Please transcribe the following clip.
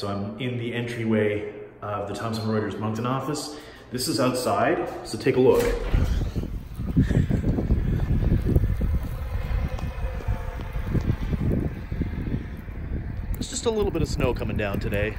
So I'm in the entryway of the Thomson Reuters Moncton office. This is outside, so take a look. There's just a little bit of snow coming down today.